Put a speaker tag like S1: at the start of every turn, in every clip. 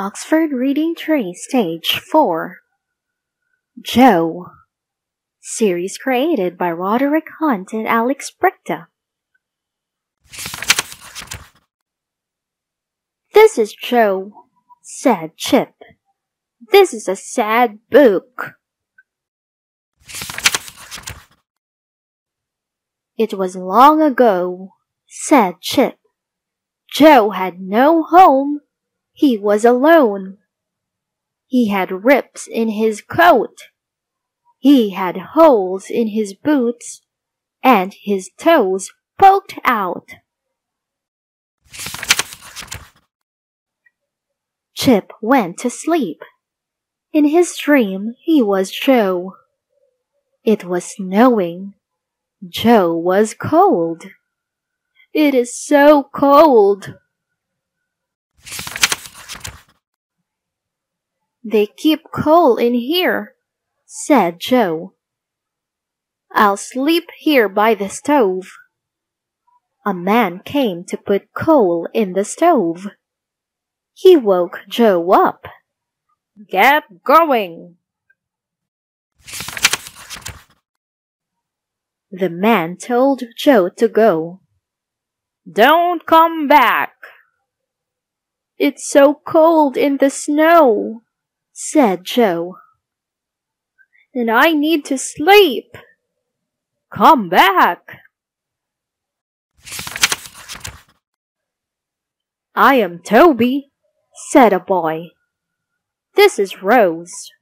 S1: Oxford Reading Tree Stage 4 Joe Series created by Roderick Hunt and Alex Brychta. This is Joe, said Chip. This is a sad book. It was long ago, said Chip. Joe had no home he was alone. He had rips in his coat. He had holes in his boots, and his toes poked out. Chip went to sleep. In his dream, he was Joe. It was snowing. Joe was cold. It is so cold. They keep coal in here, said Joe. I'll sleep here by the stove. A man came to put coal in the stove. He woke Joe up. Get going! The man told Joe to go. Don't come back. It's so cold in the snow said Joe. And I need to sleep. Come back. I am Toby, said a boy. This is Rose.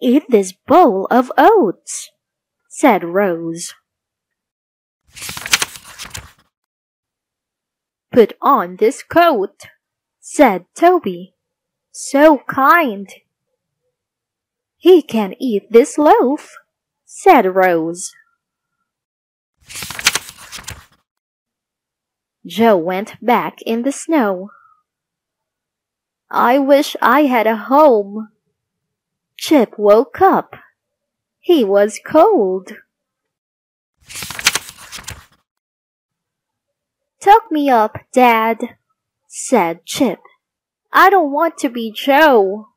S1: Eat this bowl of oats, said Rose. Put on this coat, said Toby so kind. He can eat this loaf, said Rose. Joe went back in the snow. I wish I had a home. Chip woke up. He was cold. Tuck me up, Dad, said Chip. I don't want to be Joe.